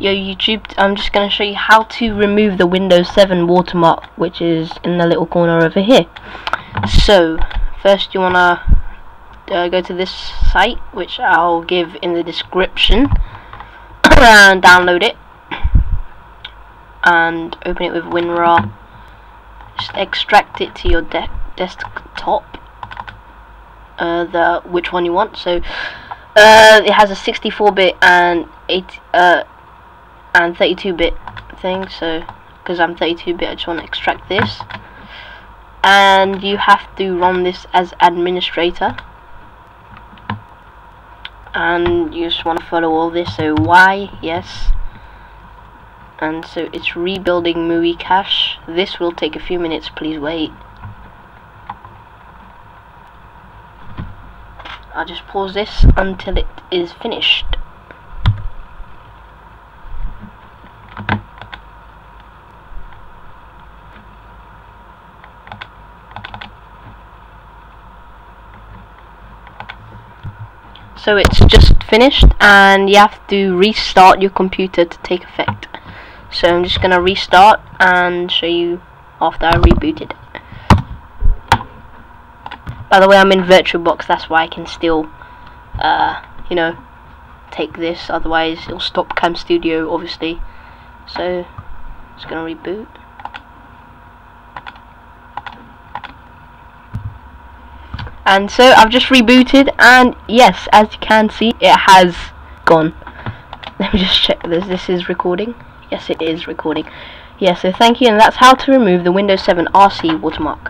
Yo YouTube, I'm just going to show you how to remove the Windows 7 watermark which is in the little corner over here. So, first you want to uh, go to this site which I'll give in the description and download it and open it with WinRAR just extract it to your de desktop uh, the which one you want so uh, it has a 64 bit and 8 uh, and 32-bit thing so because I'm 32-bit I just want to extract this. And you have to run this as administrator. And you just want to follow all this so Y yes. And so it's rebuilding MUI cache. This will take a few minutes please wait. I'll just pause this until it is finished so it's just finished and you have to restart your computer to take effect. So I'm just gonna restart and show you after I rebooted. By the way I'm in VirtualBox that's why I can still uh, you know take this otherwise it'll stop Cam Studio obviously. So it's gonna reboot and so I've just rebooted and yes as you can see it has gone. Let me just check this. This is recording? Yes it is recording. Yeah so thank you and that's how to remove the Windows 7 RC watermark